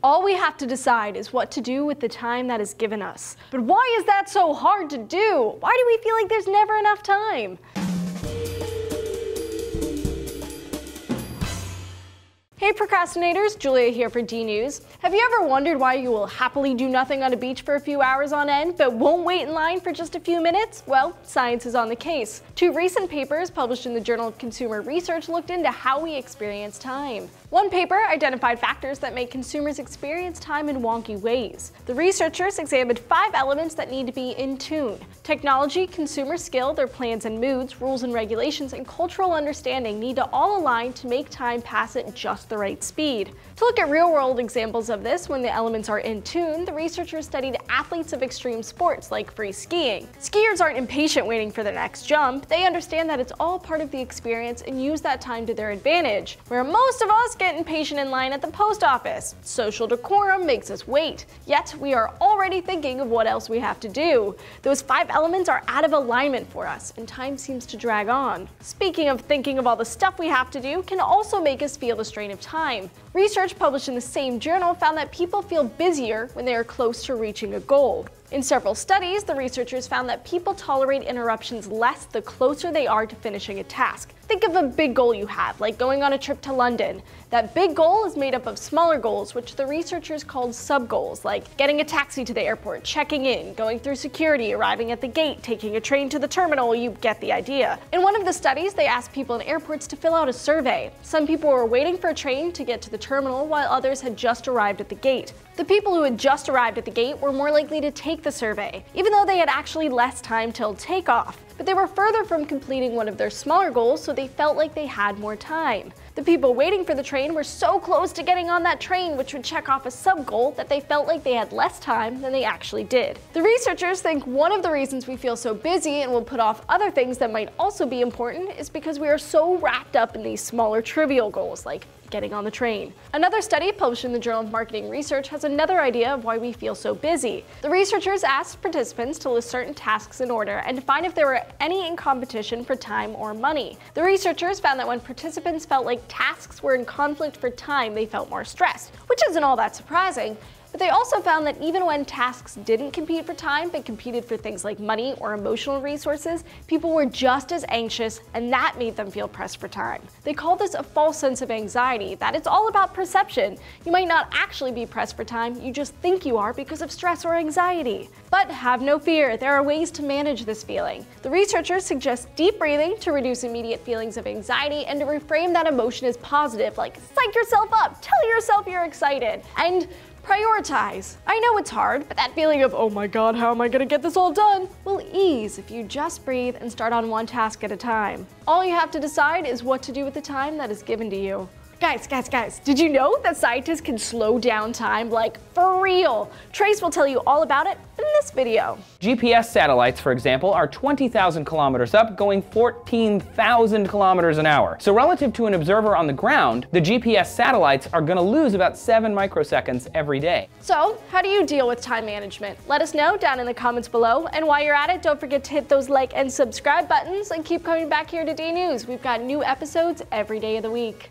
All we have to decide is what to do with the time that is given us. But why is that so hard to do? Why do we feel like there's never enough time? Hey procrastinators, Julia here for D News. Have you ever wondered why you will happily do nothing on a beach for a few hours on end, but won't wait in line for just a few minutes? Well, science is on the case. Two recent papers published in the Journal of Consumer Research looked into how we experience time. One paper identified factors that make consumers experience time in wonky ways. The researchers examined five elements that need to be in tune. Technology, consumer skill, their plans and moods, rules and regulations, and cultural understanding need to all align to make time pass at just the right speed. To look at real-world examples of this when the elements are in tune, the researchers studied athletes of extreme sports like free skiing. Skiers aren't impatient waiting for the next jump, they understand that it's all part of the experience and use that time to their advantage, where most of us get impatient in line at the post office. Social decorum makes us wait. Yet we are already thinking of what else we have to do. Those five elements are out of alignment for us, and time seems to drag on. Speaking of thinking of all the stuff we have to do can also make us feel the strain of time. Research published in the same journal found that people feel busier when they are close to reaching a goal. In several studies, the researchers found that people tolerate interruptions less the closer they are to finishing a task. Think of a big goal you have, like going on a trip to London. That big goal is made up of smaller goals, which the researchers called sub-goals, like getting a taxi to the airport, checking in, going through security, arriving at the gate, taking a train to the terminal, you get the idea. In one of the studies, they asked people in airports to fill out a survey. Some people were waiting for a train to get to the terminal, while others had just arrived at the gate. The people who had just arrived at the gate were more likely to take the survey, even though they had actually less time till takeoff but they were further from completing one of their smaller goals, so they felt like they had more time. The people waiting for the train were so close to getting on that train, which would check off a sub goal, that they felt like they had less time than they actually did. The researchers think one of the reasons we feel so busy and will put off other things that might also be important is because we are so wrapped up in these smaller trivial goals like getting on the train. Another study published in the Journal of Marketing Research has another idea of why we feel so busy. The researchers asked participants to list certain tasks in order and to find if there were any in competition for time or money. The researchers found that when participants felt like tasks were in conflict for time, they felt more stressed, which isn't all that surprising. But they also found that even when tasks didn't compete for time, but competed for things like money or emotional resources, people were just as anxious, and that made them feel pressed for time. They call this a false sense of anxiety, that it's all about perception. You might not actually be pressed for time, you just think you are because of stress or anxiety. But have no fear, there are ways to manage this feeling. The researchers suggest deep breathing to reduce immediate feelings of anxiety and to reframe that emotion as positive, like psych yourself up, tell yourself you're excited, and Prioritize. I know it's hard, but that feeling of, oh my god, how am I gonna get this all done, will ease if you just breathe and start on one task at a time. All you have to decide is what to do with the time that is given to you. Guys, guys, guys, did you know that scientists can slow down time? Like, for real. Trace will tell you all about it in this video. GPS satellites, for example, are 20,000 kilometers up, going 14,000 kilometers an hour. So relative to an observer on the ground, the GPS satellites are gonna lose about seven microseconds every day. So, how do you deal with time management? Let us know down in the comments below. And while you're at it, don't forget to hit those like and subscribe buttons and keep coming back here to D News. We've got new episodes every day of the week.